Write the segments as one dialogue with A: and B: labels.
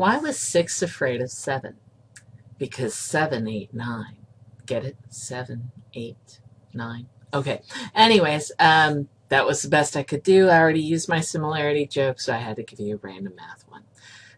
A: Why was 6 afraid of 7? Because 7, 8, 9. Get it? 7, 8, 9. Okay. Anyways, um, that was the best I could do. I already used my similarity joke, so I had to give you a random math one.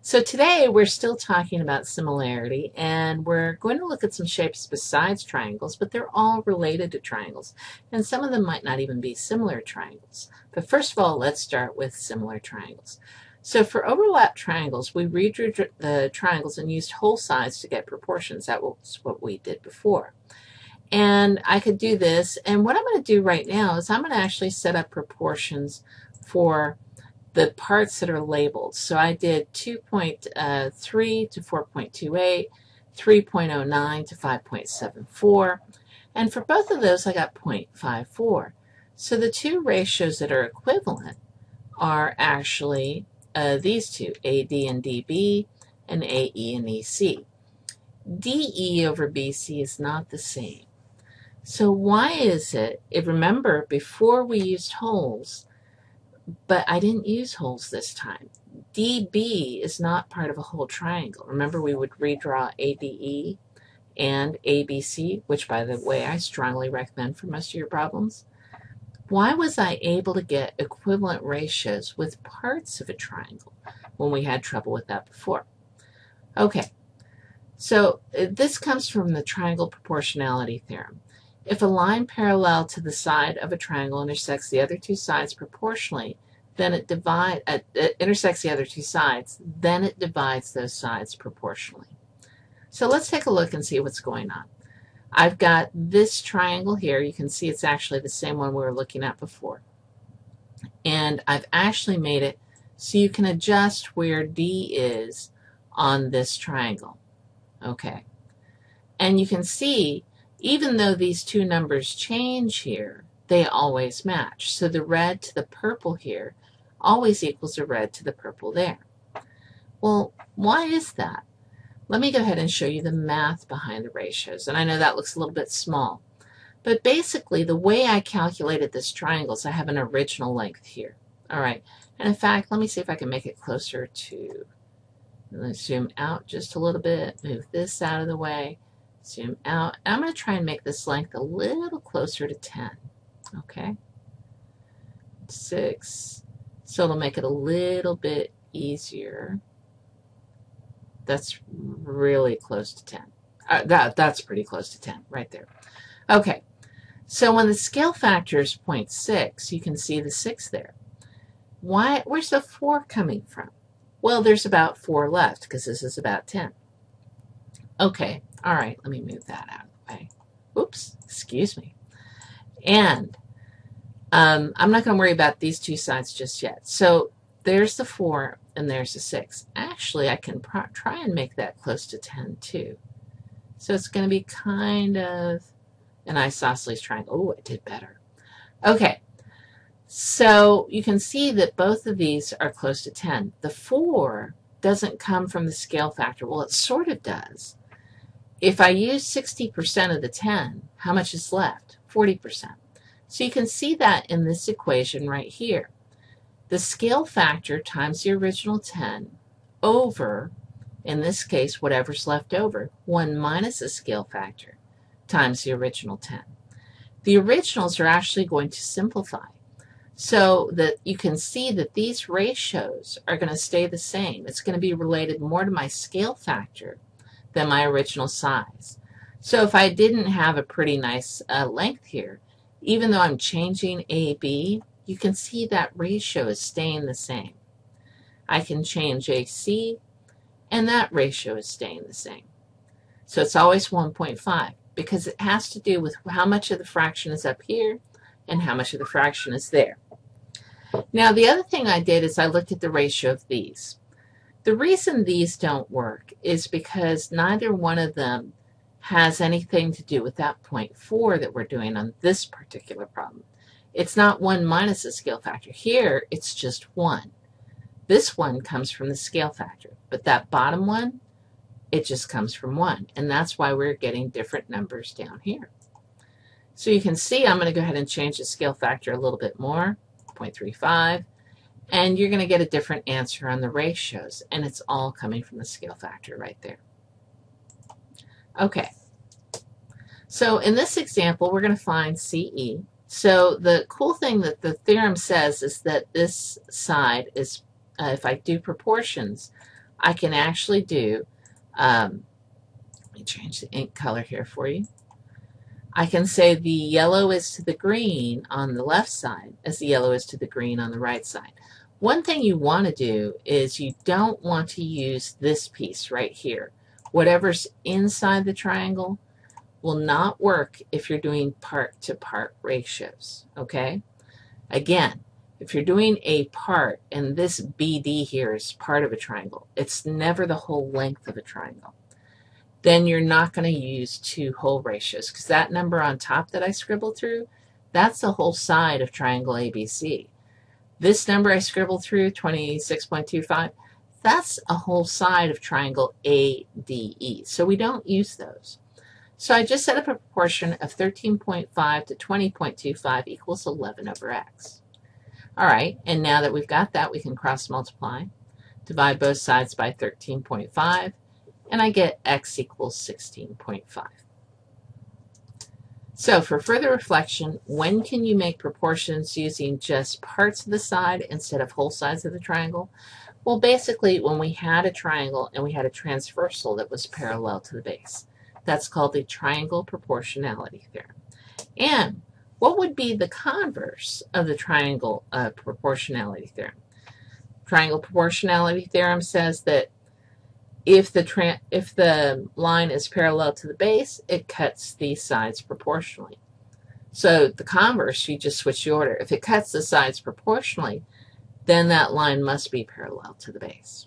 A: So today we're still talking about similarity, and we're going to look at some shapes besides triangles, but they're all related to triangles, and some of them might not even be similar triangles. But first of all, let's start with similar triangles. So for overlap triangles, we redrew the triangles and used whole sides to get proportions. That was what we did before. And I could do this, and what I'm going to do right now is I'm going to actually set up proportions for the parts that are labeled. So I did 2.3 uh, to 4.28, 3.09 to 5.74, and for both of those I got 0.54. So the two ratios that are equivalent are actually uh, these two, AD and DB, and AE and EC. DE over BC is not the same. So why is it, if remember, before we used wholes, but I didn't use wholes this time. DB is not part of a whole triangle. Remember we would redraw ADE and ABC, which by the way I strongly recommend for most of your problems. Why was I able to get equivalent ratios with parts of a triangle when we had trouble with that before? Okay, so uh, this comes from the triangle proportionality theorem. If a line parallel to the side of a triangle intersects the other two sides proportionally, then it divide, uh, it intersects the other two sides, then it divides those sides proportionally. So let's take a look and see what's going on. I've got this triangle here. You can see it's actually the same one we were looking at before. And I've actually made it so you can adjust where D is on this triangle. Okay. And you can see even though these two numbers change here, they always match. So the red to the purple here always equals the red to the purple there. Well, why is that? Let me go ahead and show you the math behind the ratios. And I know that looks a little bit small. But basically, the way I calculated this triangle is I have an original length here. All right. And in fact, let me see if I can make it closer to, let's zoom out just a little bit, move this out of the way zoom out. I'm going to try and make this length a little closer to 10. Okay? 6. So it'll make it a little bit easier. That's really close to 10. Uh, that, that's pretty close to 10 right there. Okay. So when the scale factor is 0.6, you can see the 6 there. Why? Where's the 4 coming from? Well, there's about 4 left because this is about 10. Okay, all right, let me move that out of the way. Oops, excuse me. And um, I'm not going to worry about these two sides just yet. So there's the 4 and there's a 6. Actually, I can try and make that close to 10 too. So it's going to be kind of an isosceles triangle. Oh, it did better. Okay, so you can see that both of these are close to 10. The 4 doesn't come from the scale factor. Well, it sort of does. If I use 60% of the 10, how much is left? 40%. So you can see that in this equation right here. The scale factor times the original 10 over, in this case, whatever's left over, 1 minus the scale factor times the original 10. The originals are actually going to simplify so that you can see that these ratios are going to stay the same. It's going to be related more to my scale factor than my original size. So if I didn't have a pretty nice uh, length here, even though I'm changing AB, you can see that ratio is staying the same. I can change AC, and that ratio is staying the same. So it's always 1.5 because it has to do with how much of the fraction is up here and how much of the fraction is there. Now the other thing I did is I looked at the ratio of these. The reason these don't work is because neither one of them has anything to do with that 0.4 that we're doing on this particular problem. It's not 1 minus the scale factor. Here, it's just 1. This one comes from the scale factor, but that bottom one, it just comes from 1, and that's why we're getting different numbers down here. So you can see I'm going to go ahead and change the scale factor a little bit more, 0.35, And you're going to get a different answer on the ratios, and it's all coming from the scale factor right there. Okay, so in this example, we're going to find CE. So the cool thing that the theorem says is that this side is, uh, if I do proportions, I can actually do, um, let me change the ink color here for you. I can say the yellow is to the green on the left side as the yellow is to the green on the right side. One thing you want to do is you don't want to use this piece right here. Whatever's inside the triangle will not work if you're doing part-to-part -part ratios, okay? Again, if you're doing a part and this BD here is part of a triangle, it's never the whole length of a triangle then you're not going to use two whole ratios because that number on top that I scribbled through, that's the whole side of triangle ABC. This number I scribbled through, 26.25, that's a whole side of triangle ADE. So we don't use those. So I just set up a proportion of 13.5 to 20.25 equals 11 over x. All right, and now that we've got that, we can cross multiply. Divide both sides by 13.5 and I get x equals 16.5. So for further reflection, when can you make proportions using just parts of the side instead of whole sides of the triangle? Well, basically, when we had a triangle and we had a transversal that was parallel to the base. That's called the triangle proportionality theorem. And what would be the converse of the triangle uh, proportionality theorem? Triangle proportionality theorem says that if the, if the line is parallel to the base, it cuts the sides proportionally. So the converse, you just switch the order. If it cuts the sides proportionally, then that line must be parallel to the base.